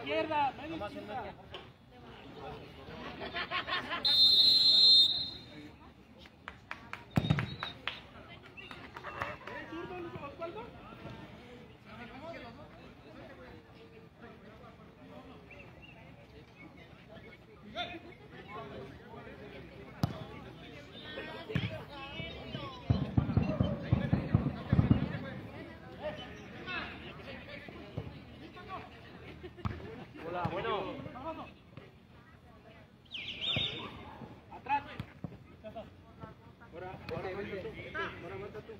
izquierda, media izquierda. bueno. Atrás. Ahora, ahora, mata tú.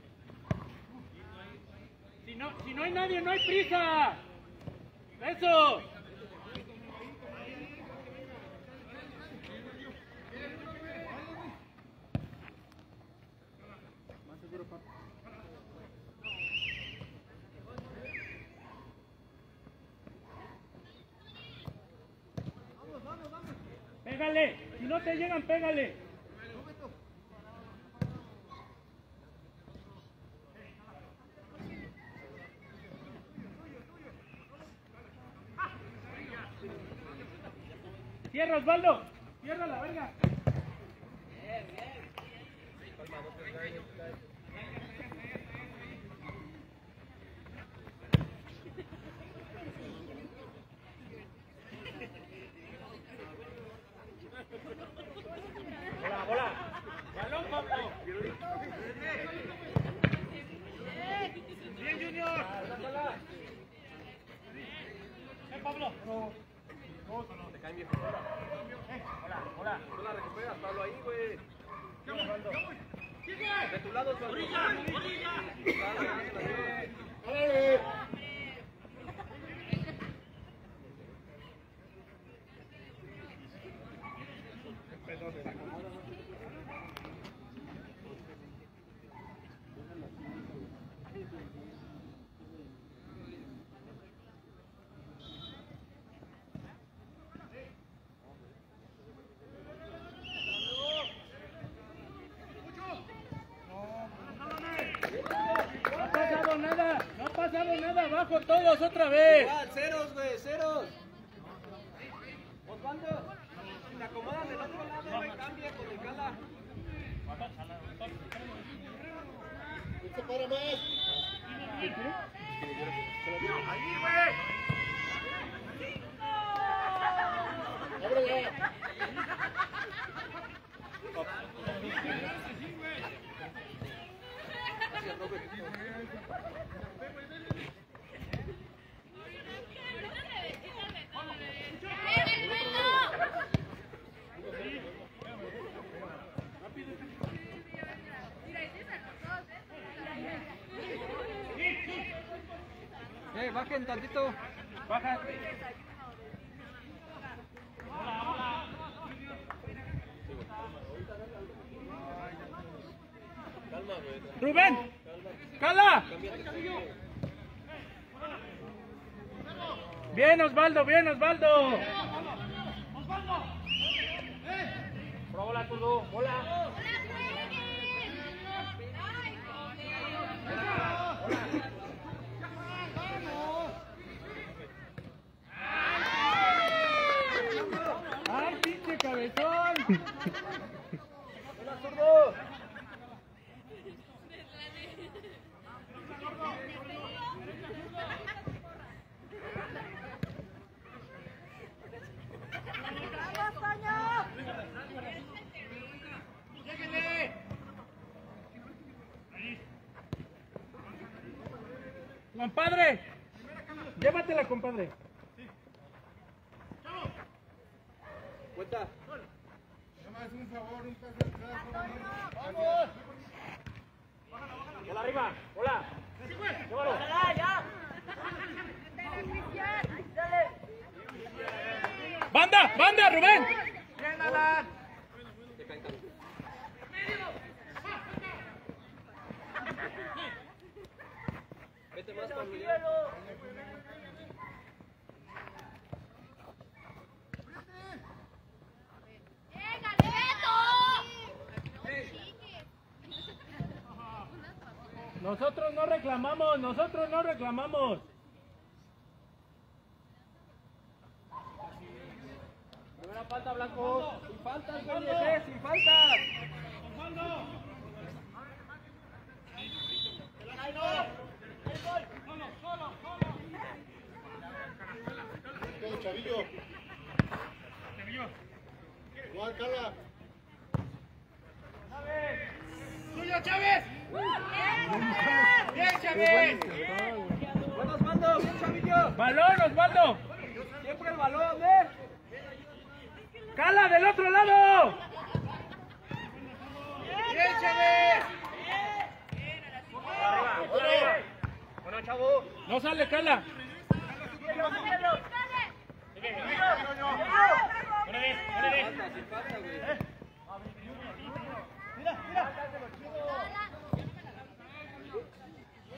Si no, si no hay nadie, no hay prisa. Eso. Pégale, si no te llegan, pégale. Cierra Osvaldo, cierra la verga hola. Balón, Pablo. Bien, Junior. Te caen bien. Hola, hola. Tú la recuperas, Pablo, ahí, güey. Osvaldo. De tu lado, Osvaldo. Dale. No ha pasado nada, no ha pasado nada, abajo todos otra vez. Igual, ceros, güey, ceros. Osvaldo, te acomodas del otro lado, güey, cambia con el cala. Ahí, güey. Eh, bajen tantito. Baja. Rubén, cala. Bien Osvaldo, bien Osvaldo. Hola, Turdo. Hola. Ay, pinche cabezón. Hola, Zurdo. Compadre, compadre. Cuenta. Hola, arriba. Hola. Llévalo. Banda, banda, Rubén. Tanto. Vete más, Pablo. Nosotros no reclamamos, nosotros no reclamamos. Primera falta, Blanco. Sin faltas, sin faltas. Osvaldo. Chavillo. Chávez. Suyo, Chávez. ¡Bien, Chávez! Bueno, Osvaldo, bien, Chavillo. ¡Balón, Osvaldo! Siempre el balón, ¿eh? ¡Cala del otro lado! ¡Bien. No sale, Cala. Güey.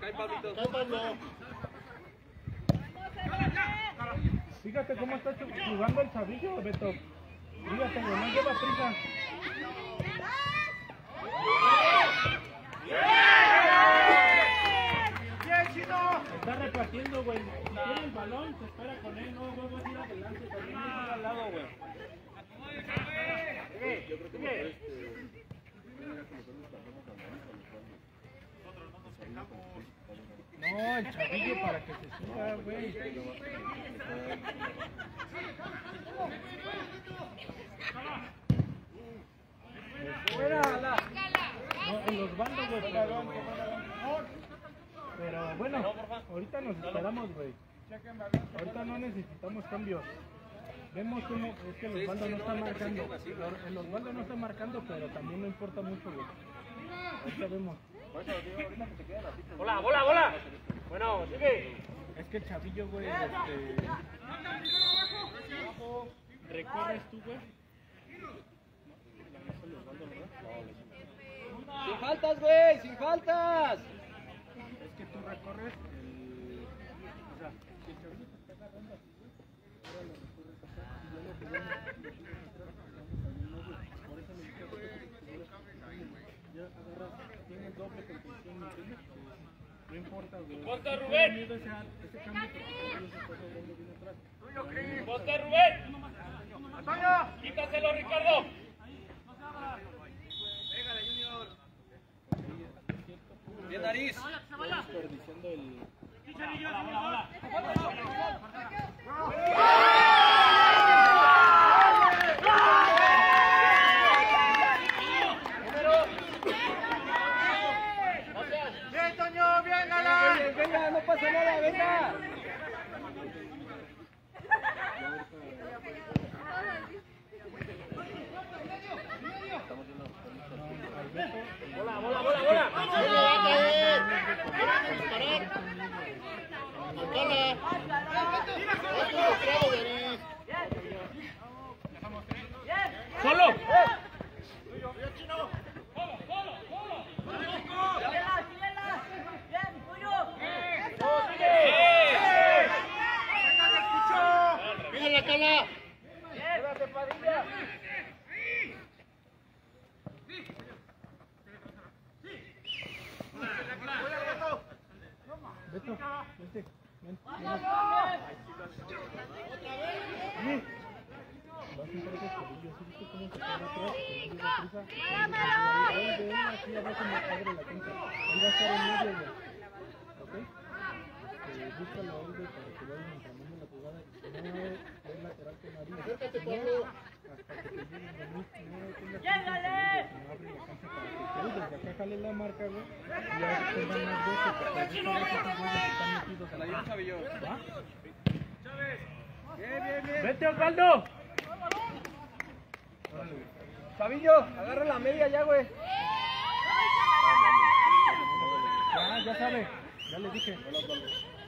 Cae, Pablito. Cae, Pablo. Fíjate cómo está jugando el chavillo, Beto. Fíjate, güey, no lleva prisa. Está repartiendo, güey. Si tiene el balón, se espera con él. No, va a ir adelante. También no al lado, güey. El chavillo para que se suba, güey. Fuera. No, en los bandos, güey, Pero bueno, ahorita nos esperamos, güey. Ahorita no necesitamos cambios. Vemos cómo es que los bandos no están marcando. En los bandos no están marcando, pero también no importa mucho, güey. Ahorita vemos. Bola, bola, bola. Bueno, sigue. Es que el chavillo, güey, este... ¿Recorres tú, güey? Sin faltas, güey, sin faltas. Es que tú recorres el... O sea, si el chavillo te está agarrando así, güey, ahora lo recorres acá y lo que. Por eso me tienes doble contención, ¿me entiendes? No importa, güey. Rubén. ese, ese cambio porque tú no sabes dónde viene atrás. ¡Ponte, Rubén! ¡Quítaselo, Ricardo! Bien, nariz. Desperdiciando el... ¡Bien, Toño! ¡Bien, Galán! Venga, nada, venga. Bola, bola, bola, bola le va a caer. Disparar. Cala. Otro bravo, Denis. ¡Solo! Mira la cala. Beto, vente, ven, mira. Va a sentar ese chavillo, ¿sí viste cómo se queda atrás? Que no lleva prisa. Ahí, ven, aquí abajo me abre la cancha. Ahí va a estar en medio, güey. ¿Ok? Eh, para que vayan entrenando la jugada. Y si no, es lateral con María. Acércate, Si no, Pablo. Hasta que te lleguen a mí, no tengas prisa en salir, no abre la cancha para que ustedes desde acá jalen la marca, güey. Y ya porque están metidos La. Chavillo. ¿Va? Bien, bien, bien. ¡Vete, Osvaldo! Chavillo, agarra la media ya, güey. Ya, ya sabe. Ya le dije.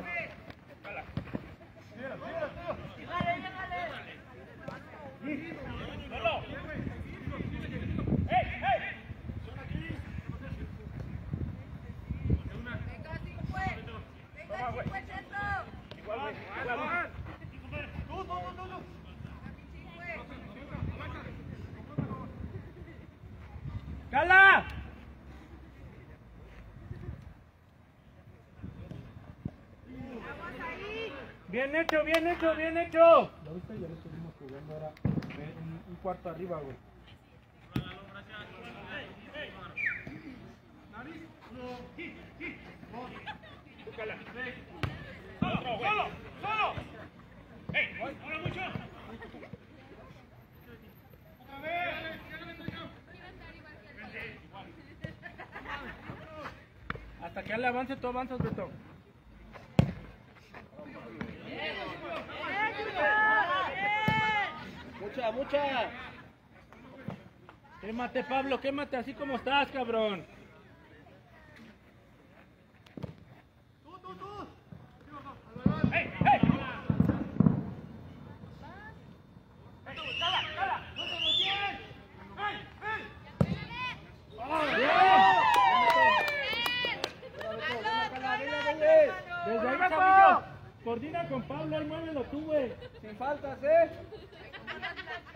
atrás, paso atrás. ¡Cala! Bien hecho, bien hecho, bien hecho. Ahorita ya lo estuvimos jugando ahora un, cuarto arriba, güey. ¡Solo! ¡Ey! ¡Ahora mucho! Hasta que él avance, tú avanzas, Beto. Mucha, mucha. Quémate, Pablo, quémate así como estás, cabrón. ¡Ey! ¡Ey! Desde ahí. Coordina con Pablo, ahí muévelo tú, güey. Sin faltas, ¿eh?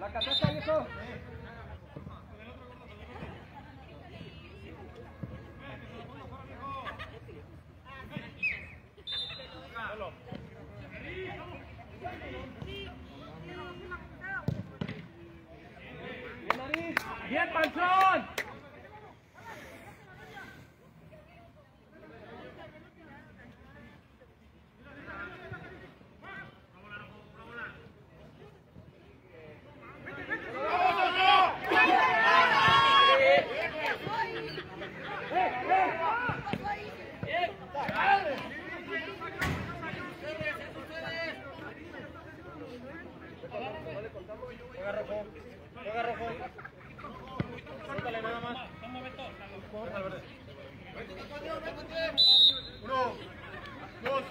La caseta, viejo. Bien, nariz. Bien, panzón. Juega rojo. Juega rojo. Suéltale nada más. Uno, dos.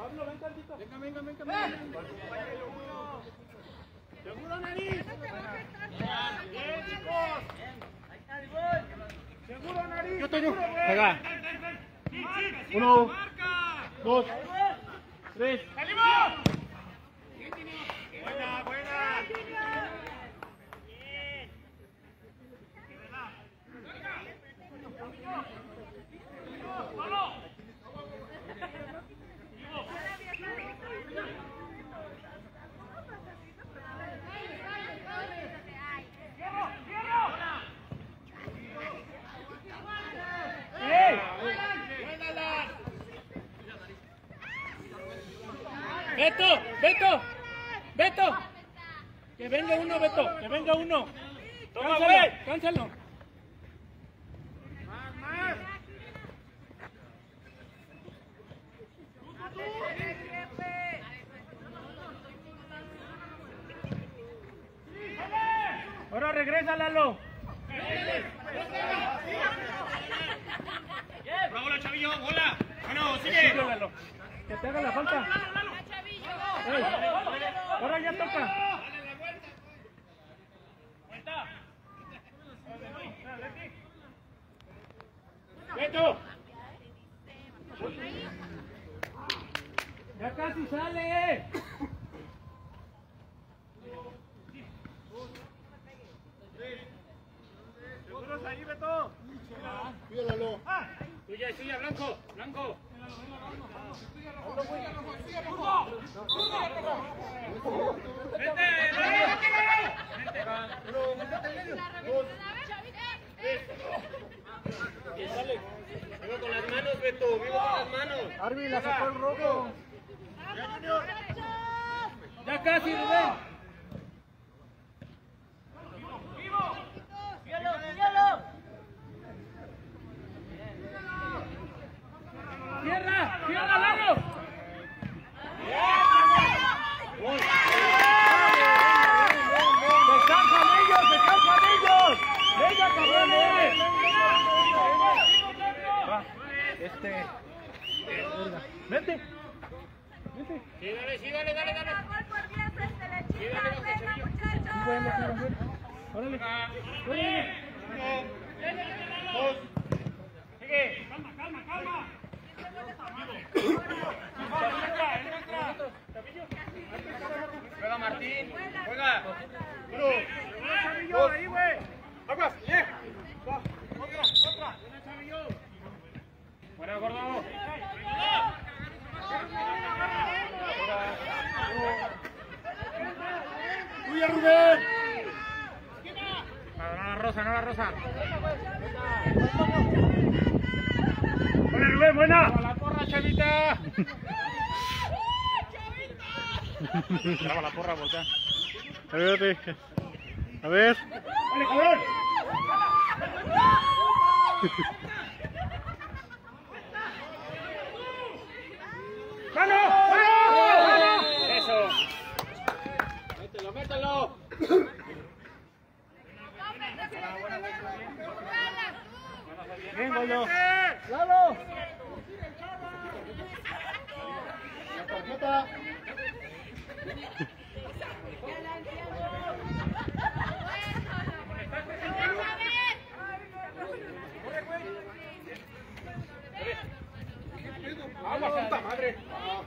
Pablo, ven tantito. Venga, venga, venga. venga. Seguro, nariz. ¡Bien, chicos! Seguro, nariz. Yo, Toño. Seguro, güey. Juega. ¡Sí, sí! Uno, dos, Tres. ¡Salimos! ¡Buena, buena! ¡Solo! ¡Diego! ¡Diego! Beto, Beto, Beto. Que venga uno, Beto, que venga uno. Toma, güey. cánsalo. Ahora regresa, Lalo. ¡Bravo, la chavillo! ¡Bola! Bueno, Sigue. Que te haga la falta. Ey, Ahora ya toca. Beto. Ya casi sale. ¿Seguros ahí, Beto? Cuídalo. Tuya, tuya, Blanco, Blanco. Vivo con las manos, Beto. Vivo con las manos. Arby la sacó el rojo. Ya casi, Rubén. ¡Cierra! ¡Cierra, Lalo! ¡Descansan ellos! ¡Descansan ellos! ¡Venga, cabrones! Va, este... Vente. Vente. Sí, dale, sí, dale, dale, dale. Órale. Órale. Dos. Sigue. Calma, calma, calma. Juega Martín. Juega. Uno ahí, güey. Aguas. Bien. Buena, gordo. Tuya, Rubén. No, no la rosa, no la rosa. Buena, Rubén, buena. A la porra, chavita. Bravo la porra, voltea. A ver, a ver. ¡Mano! ¡Mano! Eso. Mételo, mételo. Bien, Goyo. ¡Lalo! Tarjeta. Agua, puta madre.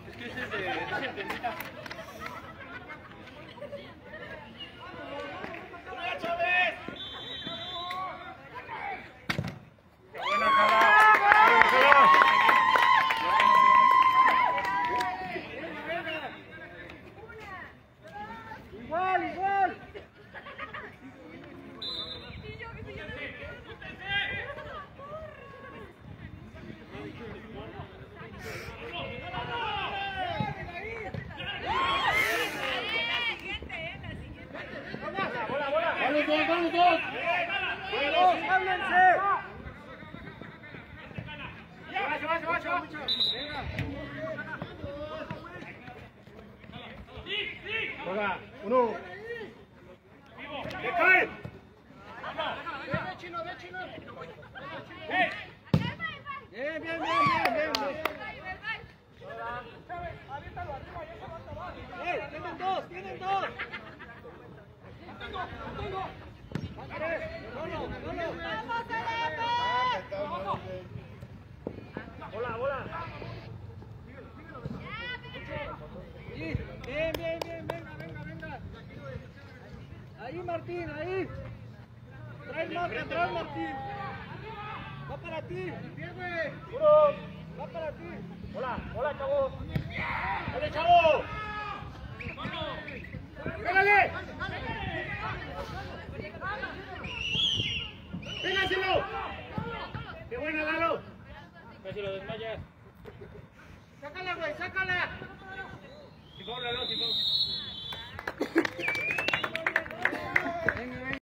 Es que es de, ese es de tendita. Buena, Jala. Igual, igual. Vamos, vamos. ¡Vamos, háblense! Juega. Uno. ¡Que cae! Bien, bien, bien, bien, bien. ¡Eh, tienen dos, tienen dos! ¡Hola, hola! Sí, bien, bien, bien, venga, venga, venga. Ahí, Martín, ahí. Trae trae Martín. Va para ti. Va para ti. Hola, hola, chavo. ¡Dale, chavo! ¡Pégale! ¡Pégaselo! ¡Qué buena, Lalo! Casi lo desmayas. ¡Sácala, güey, sácala! Antifoul, Lalo, antifoul.